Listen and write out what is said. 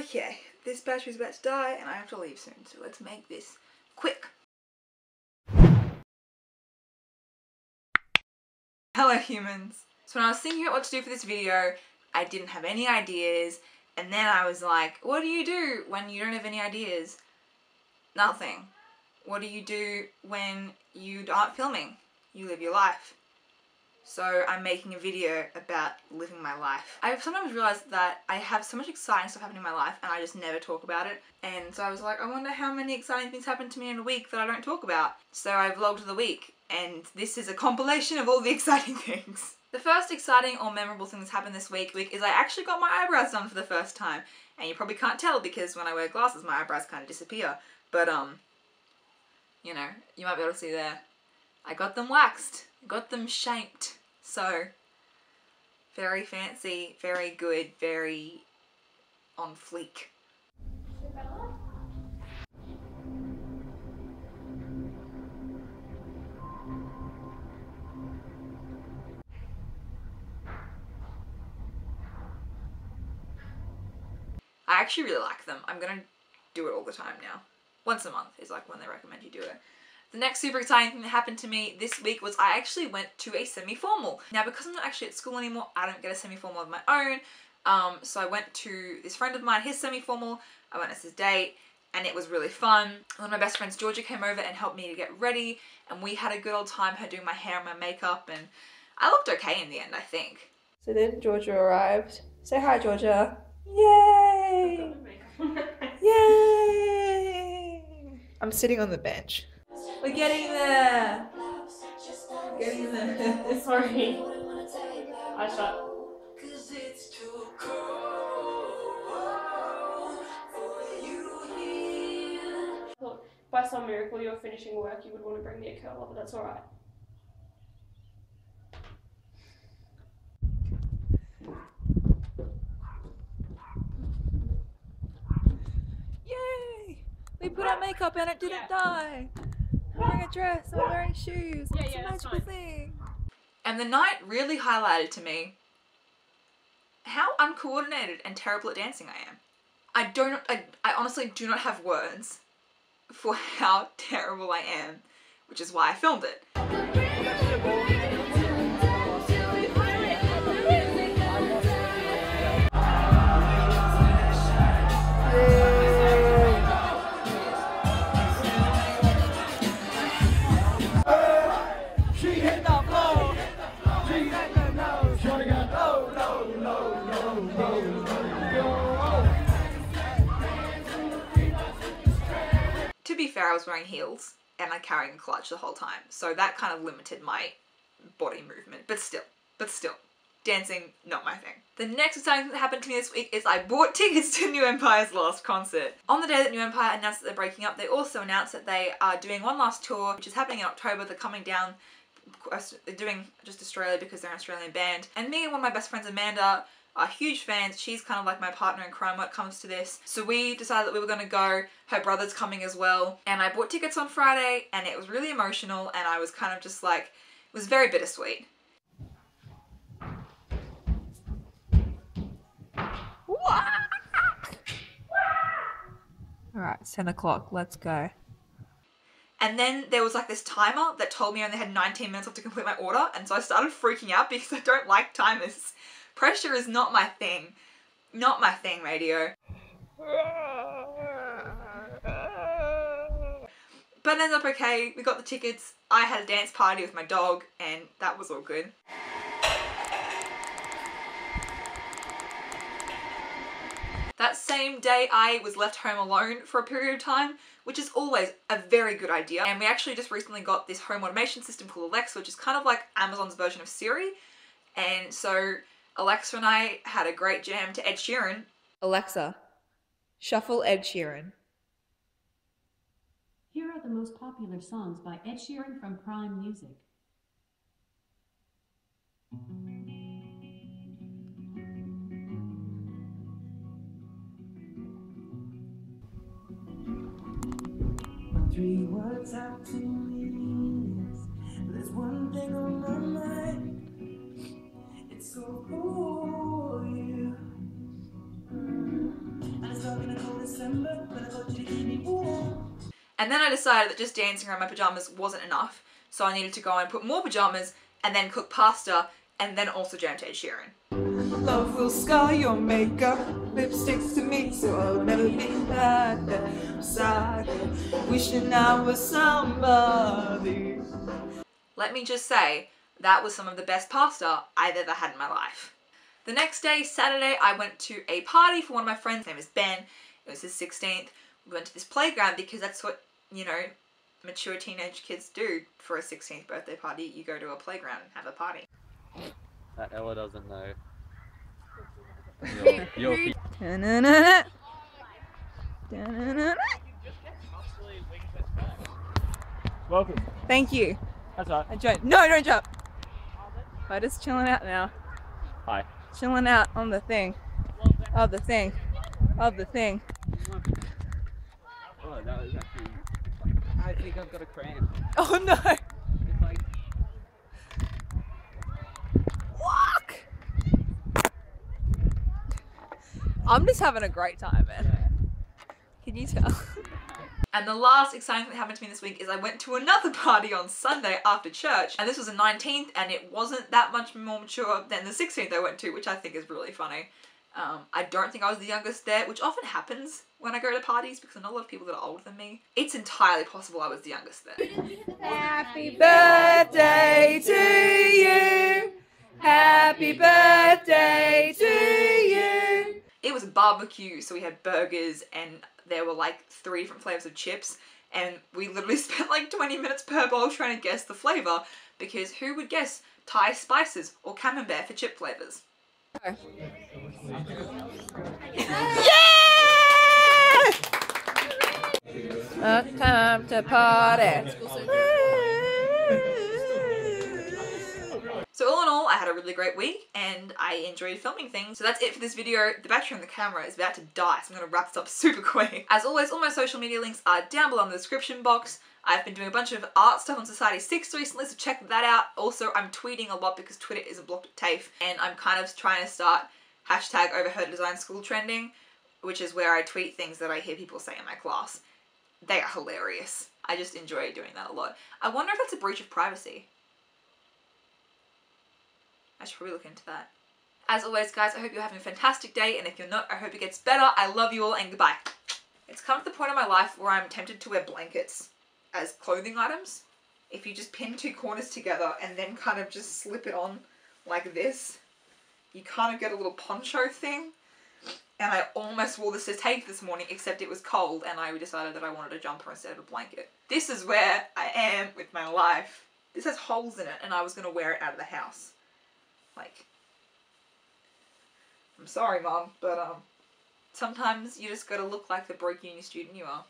Okay, this battery's about to die and I have to leave soon, so let's make this quick. Hello humans. So when I was thinking about what to do for this video, I didn't have any ideas and then I was like, what do you do when you don't have any ideas? Nothing. What do you do when you aren't filming? You live your life. So I'm making a video about living my life. I've sometimes realized that I have so much exciting stuff happening in my life and I just never talk about it. And so I was like, I wonder how many exciting things happen to me in a week that I don't talk about. So I vlogged the week and this is a compilation of all the exciting things. The first exciting or memorable thing that's happened this week, week is I actually got my eyebrows done for the first time. And you probably can't tell because when I wear glasses my eyebrows kind of disappear. But um, you know, you might be able to see there. I got them waxed, got them shaped. So, very fancy, very good, very on fleek. I actually really like them. I'm gonna do it all the time now. Once a month is like when they recommend you do it. The next super exciting thing that happened to me this week was I actually went to a semi-formal. Now because I'm not actually at school anymore, I don't get a semi-formal of my own. Um, so I went to this friend of mine, his semi-formal, I went as his date, and it was really fun. One of my best friends, Georgia, came over and helped me to get ready, and we had a good old time, her doing my hair and my makeup, and I looked okay in the end, I think. So then Georgia arrived. Say hi, Georgia. Yay! Yay! I'm sitting on the bench. We're getting there. Getting there. Sorry. I shot. By some miracle you're finishing work, you would want to bring me a curler, but that's alright. Yay! We put on makeup and it didn't Yeah. die. I'm wearing a dress, I'm wearing shoes. Yeah, it's yeah, a that's magical fine. thing. And the night really highlighted to me how uncoordinated and terrible at dancing I am. I don't I, I honestly do not have words for how terrible I am, which is why I filmed it. Be fair, I was wearing heels and I'm carrying a clutch the whole time, so that kind of limited my body movement. But still, but still, dancing not my thing. The next exciting thing that happened to me this week is I bought tickets to New Empire's last concert. On the day that New Empire announced that they're breaking up, they also announced that they are doing one last tour, which is happening in October. They're coming down. Doing just Australia because they're an Australian band. And me and one of my best friends, Amanda, are huge fans. She's kind of like my partner in crime when it comes to this. So we decided that we were going to go. Her brother's coming as well. And I bought tickets on Friday and it was really emotional and I was kind of just like, it was very bittersweet. Alright, 10 o'clock, let's go. And then there was like this timer that told me I only had 19 minutes left to complete my order, and so I started freaking out because I don't like timers. Pressure is not my thing. Not my thing, radio. But it ended up okay. We got the tickets. I had a dance party with my dog, and that was all good. That same day, I was left home alone for a period of time, which is always a very good idea. And we actually just recently got this home automation system called Alexa, which is kind of like Amazon's version of Siri. And so Alexa and I had a great jam to Ed Sheeran. Alexa, shuffle Ed Sheeran. Here are the most popular songs by Ed Sheeran from Prime Music. Three words out to so cool, you. Mm. I saw December, but I got you to keep me warm. And then I decided that just dancing around my pajamas wasn't enough, so I needed to go and put more pajamas and then cook pasta and then also jam to Ed Sheeran. Love will scar your makeup, lipsticks to me, so I'll never be like that. I'm sorry, wishing I was somebody. Let me just say, that was some of the best pasta I've ever had in my life. The next day, Saturday, I went to a party for one of my friends. His name is Ben. It was his 16th. We went to this playground because that's what, you know, mature teenage kids do for a 16th birthday party. You go to a playground and have a party. That Ella doesn't know. Your, your Da-na-na-na. Da-na-na-na. Welcome. Thank you. That's right. I joined. No, don't jump. I'm just chilling out now. Hi. Chilling out on the thing. Of the thing. Of the thing. Oh, that was actually. I think I've got a cramp. Oh no! It's like. Walk! I'm just having a great time, man. Can you tell? And the last exciting thing that happened to me this week is I went to another party on Sunday after church, and this was the 19th, and it wasn't that much more mature than the 16th I went to, which I think is really funny. Um, I don't think I was the youngest there, which often happens when I go to parties because I know a lot of people that are older than me. It's entirely possible I was the youngest there. Happy birthday to you. Happy birthday to you. It was a barbecue, so we had burgers and there were like three different flavors of chips. And we literally spent like 20 minutes per bowl trying to guess the flavor because who would guess Thai spices or camembert for chip flavors? Yeah! Uh, time to party. I had a really great week and I enjoyed filming things. So that's it for this video. The battery on the camera is about to die, so I'm gonna wrap this up super quick. As always, all my social media links are down below in the description box. I've been doing a bunch of art stuff on Society 6 recently, so check that out. Also, I'm tweeting a lot because Twitter isn't blocked at TAFE, and I'm kind of trying to start hashtag overheard design school trending, which is where I tweet things that I hear people say in my class. They are hilarious. I just enjoy doing that a lot. I wonder if that's a breach of privacy. I should probably look into that. As always, guys, I hope you're having a fantastic day, and if you're not, I hope it gets better. I love you all, and goodbye. It's come to the point in my life where I'm tempted to wear blankets as clothing items. If you just pin two corners together and then kind of just slip it on like this, you kind of get a little poncho thing. And I almost wore this to TAFE this morning, except it was cold, and I decided that I wanted a jumper instead of a blanket. This is where I am with my life. This has holes in it, and I was going to wear it out of the house. Like, I'm sorry, mom, but um, sometimes you just gotta look like the broke uni student you are.